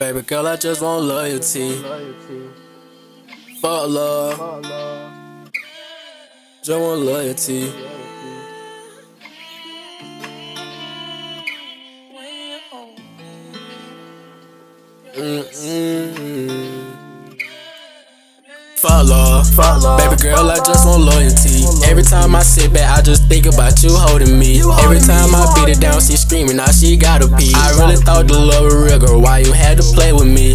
Baby girl, I just want loyalty. Fuck love. Just want loyalty. Mm-mm. Fuck love. Baby girl, I just want loyalty. Every time I sit back, I just think about you holding me. Every time I beat it down, she screaming, now she gotta pee. I really thought the love was real, girl. Why you had to play with me?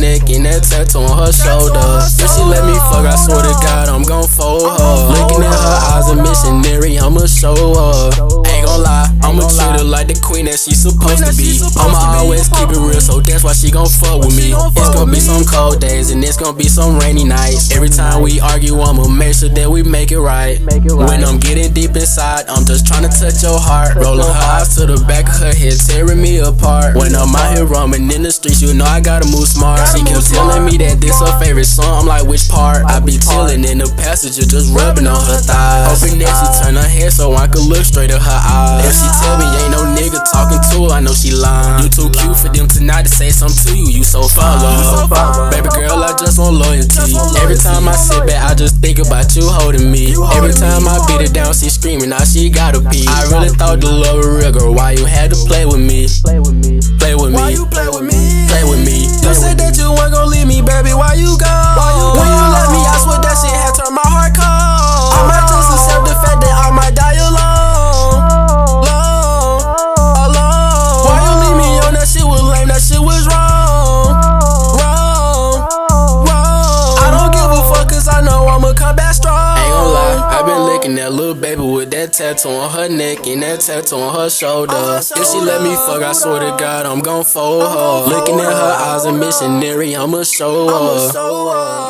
Neck and that tattoo on her shoulder. If she let me fuck, I swear to God, I'm gon' fold her. Looking at her eyes, a missionary, I'ma show her. Ain't gon' lie, I'ma treat her like the queen that she supposed to be. I'ma always keep it real, so that's why she gon' fuck with me. It's gon' be some cold days and it's gon' be some rainy nights. Every time we argue, I'ma make sure that we make it right. When. I'm getting deep inside, I'm just trying to touch your heart. Rolling her eyes to the back of her head, tearing me apart. When I'm out here roaming in the streets, you know I gotta move smart. She kept telling me that this her favorite song. I'm like, which part? I be chilling in the passenger, just rubbing on her thighs. Hoping that she turn could look straight at her eyes. If she tell me ain't no nigga talking to her, I know she lying. You too cute for them tonight to say something to you. You so follow. Baby girl, I just want loyalty. Every time I sit back, I just think about you holding me. Every time I beat it down, she screaming, now she gotta pee. I really thought the love was real, girl. Why you had to play with me? Play with me. Play with me? Tattoo on her neck and that tattoo on her shoulder. If she let me fuck, I swear to God, I'm gon' fold her. Looking at her eyes, a missionary, I'ma show her.